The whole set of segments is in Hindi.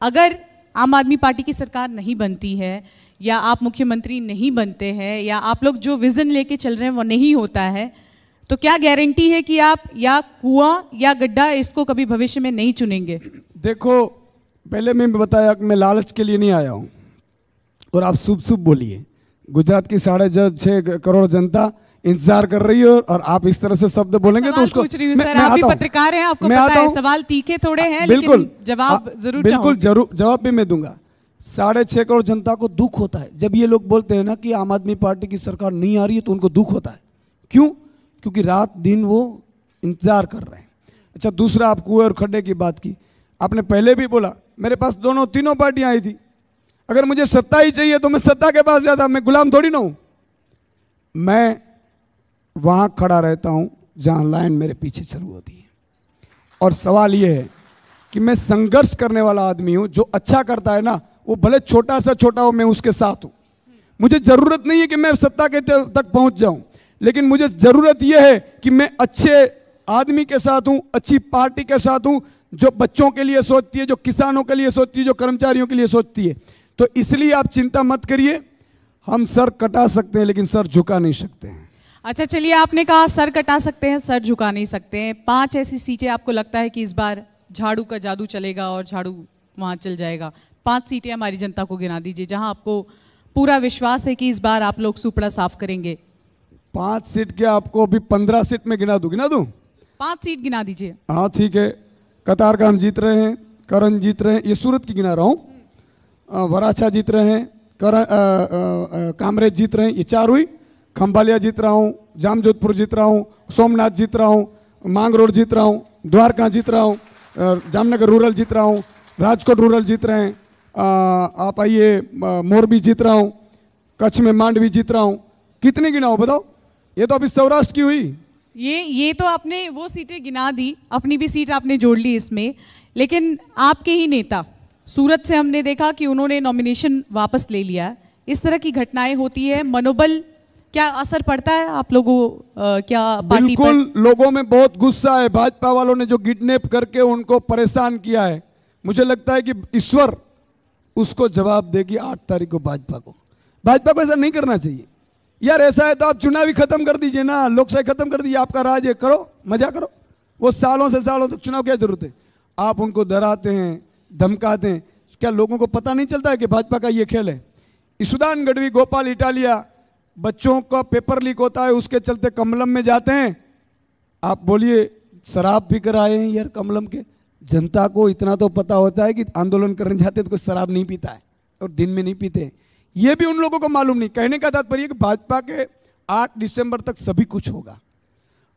अगर आम आदमी पार्टी की सरकार नहीं बनती है, या आप मुख्यमंत्री नहीं बनते हैं, या आप लोग जो विजन लेके चल रहे हैं वो नहीं होता है तो क्या गारंटी है कि आप या कुआँ या गड्ढा इसको कभी भविष्य में नहीं चुनेंगे? देखो, पहले मैं बताया कि मैं लालच के लिए नहीं आया हूँ। और आप शुभ शुभ बोलिए। गुजरात की साढ़े छः करोड़ जनता इंतज़ार कर रही है और आप इस तरह से शब्द बोलेंगे तो उसको पूछ रही मैं- सर मैं आप भी पत्रकार हैं आपको मैं पता है सवाल तीखे थोड़े हैं बिल्कुल। जवाब ज़रूर बिल्कुल ज़रूर जवाब भी मैं दूँगा। साढ़े छह करोड़ जनता को दुख होता है। जब ये लोग बोलते हैं ना कि आम आदमी पार्टी की सरकार नहीं आ रही है तो उनको दुख होता है। क्यों? क्योंकि रात दिन वो इंतज़ार कर रहे हैं। अच्छा दूसरा आप कुएँ और खड्डे की बात की। आपने पहले भी बोला मेरे पास दोनों तीनों पार्टियाँ आई थी। अगर मुझे सत्ता ही चाहिए तो मैं सत्ता के पास जाता मैं गुलाम थोड़ी ना हूँ। मैं वहाँ खड़ा रहता हूँ, जहाँ लाइन मेरे पीछे शुरू होती है। और सवाल ये है कि मैं संघर्ष करने वाला आदमी हूँ, जो अच्छा करता है ना, वो भले छोटा सा छोटा हो, मैं उसके साथ हूँ। मुझे ज़रूरत नहीं है कि मैं सत्ता के तक पहुँच जाऊँ, लेकिन मुझे ज़रूरत यह है कि मैं अच्छे आदमी के साथ हूँ, अच्छी पार्टी के साथ हूँ, जो बच्चों के लिए सोचती है, जो किसानों के लिए सोचती है, जो कर्मचारियों के लिए सोचती है। तो इसलिए आप चिंता मत करिए, हम सर कटा सकते हैं, लेकिन सर झुका नहीं सकते हैं। अच्छा चलिए आपने कहा सर कटा सकते हैं सर झुका नहीं सकते हैं। पाँच ऐसी सीटें आपको लगता है कि इस बार झाड़ू का जादू चलेगा और झाड़ू वहाँ चल जाएगा? पाँच सीटें हमारी जनता को गिना दीजिए जहाँ आपको पूरा विश्वास है कि इस बार आप लोग सुपड़ा साफ़ करेंगे। पाँच सीट के आपको अभी पंद्रह सीट में गिना दूँ? गिना दूँ? पाँच सीट गिना दीजिए। हाँ ठीक है। कतार का हम जीत रहे हैं करण जीत रहे हैं ये सूरत की गिना रहा हूँ। वराछा जीत रहे हैं करण कामरेज जीत रहे हैं ये चार हुई। खम्बालिया जीत रहा हूँ, जामजोधपुर जीत रहा हूँ, सोमनाथ जीत रहा हूँ, मांग रोड जीत रहा हूँ, द्वारका जीत रहा हूँ जामनगर रूरल जीत रहा हूँ, राजकोट रूरल जीत रहे हैं आप आइए मोरबी जीत रहा हूँ, कच्छ में मांडवी जीत रहा हूँ। कितनी गिनाओ बताओ? ये तो अभी सौराष्ट्र की हुई। ये ये तो आपने वो सीटें गिना दी, अपनी भी सीट आपने जोड़ ली इसमें, लेकिन आपके ही नेता, सूरत से हमने देखा कि उन्होंने नॉमिनेशन वापस ले लिया। इस तरह की घटनाएँ होती है, मनोबल क्या असर पड़ता है आप लोगों क्या पार्टी पर? बिल्कुल लोगों में बहुत गुस्सा है। भाजपा वालों ने जो किडनैप करके उनको परेशान किया है, मुझे लगता है कि ईश्वर उसको जवाब देगी आठ तारीख को भाजपा को। भाजपा को ऐसा नहीं करना चाहिए। यार ऐसा है तो आप चुनावी खत्म कर दीजिए ना लोकशाही खत्म कर दीजिए, आपका राज है करो, मज़ा करो। वो सालों से सालों तक चुनाव क्या ज़रूरत है। आप उनको डराते हैं, धमकाते हैं। क्या लोगों को पता नहीं चलता है कि भाजपा का ये खेल है? ईशुदान गढ़वी, गोपाल, इटालिया बच्चों का पेपर लीक होता है, उसके चलते कमलम में जाते हैं। आप बोलिए, शराब पी कर आए हैं यार कमलम के। जनता को इतना तो पता होता है कि आंदोलन करने जाते तो कोई शराब नहीं पीता है और दिन में नहीं पीते हैं। ये भी उन लोगों को मालूम नहीं। कहने का तात्पर्य कि भाजपा के 8 दिसंबर तक सभी कुछ होगा।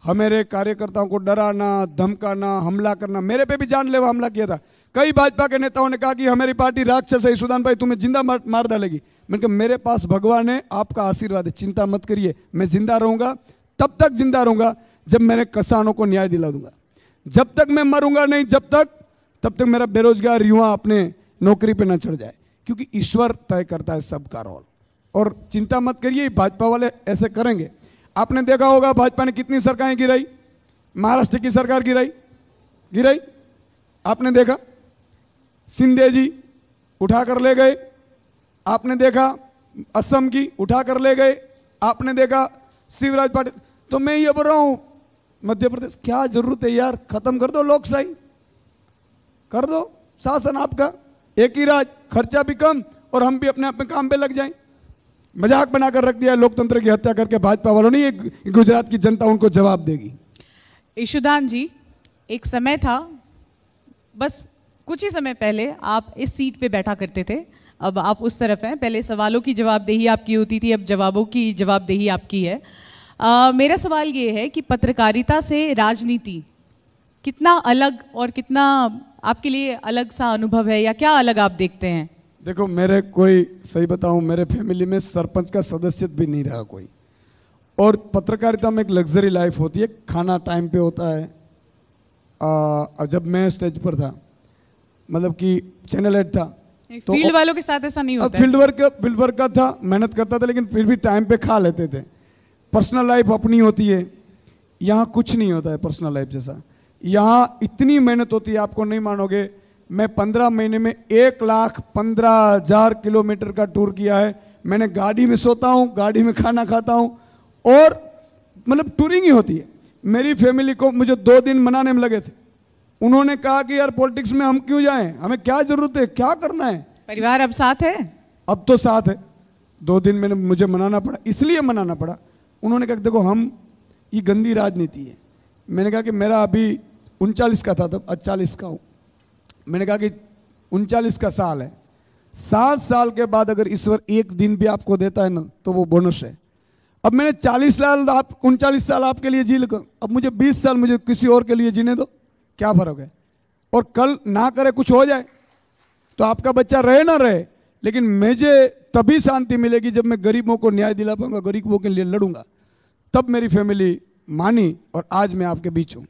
हमारे कार्यकर्ताओं को डराना, धमकाना, हमला करना, मेरे पे भी जानलेवा हमला किया था। कई भाजपा के नेताओं ने कहा कि हमारी पार्टी राक्षस है सुदान भाई तुम्हें ज़िंदा मार, मार डालेगी। मैंने कहा मेरे पास भगवान है आपका आशीर्वाद है चिंता मत करिए मैं ज़िंदा रहूँगा। तब तक ज़िंदा रहूँगा जब मैंने किसानों को न्याय दिला दूँगा। जब तक मैं मरूँगा नहीं जब तक तब तक मेरा बेरोजगार युवा अपने नौकरी पे ना चढ़ जाए क्योंकि ईश्वर तय करता है सबका रोल। और चिंता मत करिए भाजपा वाले ऐसे करेंगे। आपने देखा होगा भाजपा ने कितनी सरकारें गिराई महाराष्ट्र की सरकार गिराई गिराई? आपने देखा? सिंधे जी उठा कर ले गए। आपने देखा असम की उठा कर ले गए। आपने देखा शिवराज पाटिल। तो मैं ये बोल रहा हूँ, मध्य प्रदेश, क्या ज़रूरत है यार? खत्म कर दो लोकशाही। कर दो। शासन आपका। एक ही राज, खर्चा भी कम और हम भी अपने अपने काम पे लग जाएँ। मज़ाक बनाकर रख दिया लोकतंत्र की हत्या करके। भाजपा वालों ने गुजरात की जनता उनको जवाब देगी। ईशुदान जी, एक समय था, बस कुछ ही समय पहले आप इस सीट पे बैठा करते थे। अब आप उस तरफ़ हैं। पहले सवालों की जवाबदेही आपकी होती थी अब जवाबों की जवाबदेही आपकी है। अ, मेरा सवाल ये है कि पत्रकारिता से राजनीति कितना अलग और कितना आपके लिए अलग सा अनुभव है या क्या अलग आप देखते हैं? देखो मेरे कोई सही बताऊँ मेरे फैमिली में सरपंच का सदस्य भी नहीं रहा कोई। और पत्रकारिता में एक लग्जरी लाइफ होती है। खाना टाइम पे होता है। आ, जब मैं स्टेज पर था मतलब कि चैनल हेड था। तो फ़ील्ड वालों के साथ ऐसा नहीं होता फ़ील्ड वर्क फ़ील्ड वर्क का था मेहनत करता था लेकिन फिर भी टाइम पे खा लेते थे। पर्सनल लाइफ अपनी होती है। यहाँ कुछ नहीं होता है पर्सनल लाइफ जैसा। यहाँ इतनी मेहनत होती है आपको नहीं मानोगे। मैं पंद्रह महीने में एक लाख पंद्रह हज़ार किलोमीटर का टूर किया है। मैंने गाड़ी में सोता हूँ गाड़ी में खाना खाता हूँ। और मतलब टूरिंग ही होती है। मेरी फैमिली को मुझे दो दिन मनाने में लगे थे। उन्होंने कहा कि यार पॉलिटिक्स में हम क्यों जाएँ? हमें क्या ज़रूरत है? क्या करना है? परिवार अब साथ है? अब तो साथ है। दो दिन मैंने मुझे मनाना पड़ा इसलिए मनाना पड़ा। उन्होंने कहा कि देखो हम ये गंदी राजनीति है। मैंने कहा कि मेरा अभी उनचालीस का था तब अड़चालीस का हूँ। मैंने कहा कि उनचालीस का साल है। सात साल के बाद अगर ईश्वर एक दिन भी आपको देता है ना तो वो बोनस है। अब मैंने चालीस साल आप उनचालीस साल आपके लिए जी लगा। अब मुझे बीस साल मुझे किसी और के लिए जीने दो। क्या फ़र्क है? और कल ना करे कुछ हो जाए तो आपका बच्चा रहे ना रहे, लेकिन मुझे तभी शांति मिलेगी जब मैं गरीबों को न्याय दिला पाऊँगा, गरीबों के लिए लड़ूँगा। तब मेरी फैमिली मानी और आज मैं आपके बीच हूँ।